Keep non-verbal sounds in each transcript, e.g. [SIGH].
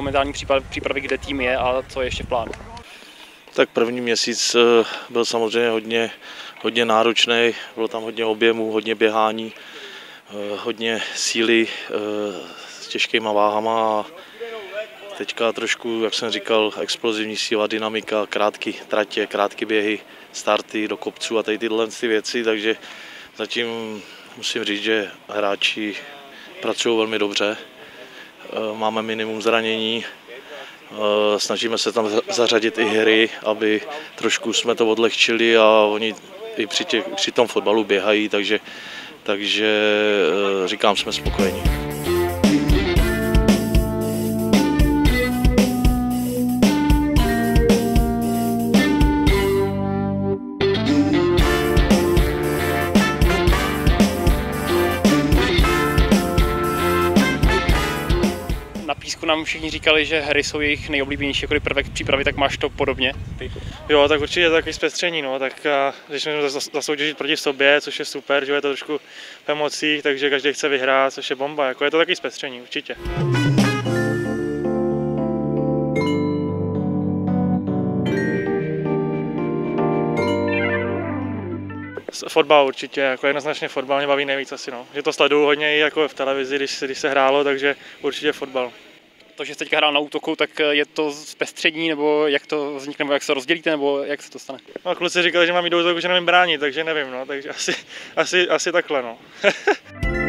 mentální přípravy, kde tým je a co je ještě v plánu? Tak první měsíc eh, byl samozřejmě hodně, hodně náročný, bylo tam hodně objemů, hodně běhání, eh, hodně síly s těžkýma váhama a teďka trošku, jak jsem říkal, explozivní síla, dynamika, krátké tratě, krátké běhy, starty do kopců a tady tyhle ty věci, takže zatím musím říct, že hráči pracují velmi dobře. Eh, máme minimum zranění, eh, snažíme se tam zařadit i hry, aby trošku jsme to odlehčili a oni i při, těch, při tom fotbalu běhají, takže, takže eh, říkám, jsme spokojení. Písku nám všichni říkali, že hry jsou jejich nejoblíbenější jako prvek přípravy, tak máš to podobně? Jo, tak určitě takový zpestření, no, tak když můžeme zasoutěžit proti sobě, což je super, že je to trošku v emocích, takže každý chce vyhrát, což je bomba, jako je to takový zpestření, určitě. Fotbal určitě, jako jednoznačně fotbal mě baví nejvíc asi, no. Že to sleduju hodně i jako v televizi, když, když se hrálo, takže určitě fotbal to, že jste teďka hrál na útoku, tak je to zpestření, nebo jak to vznikne, nebo jak se rozdělíte, nebo jak se to stane? No, kluci říkali, že mám jít do útoku, že nevím bránit, takže nevím, no, takže asi, asi, asi takhle, no. [LAUGHS]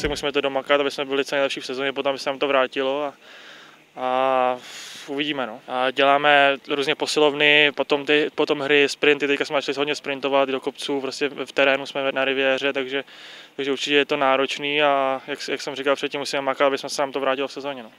prostě musíme to domakat, aby jsme byli co nejlepší v sezóně, potom by se nám to vrátilo a, a uvidíme. No. A děláme různě posilovny, potom, ty, potom hry, sprinty, teďka jsme začali hodně sprintovat do kopců, prostě v terénu jsme na riviéře, takže, takže určitě je to náročný a jak, jak jsem říkal předtím, musíme makat, aby jsme se nám to vrátilo v sezóně. No.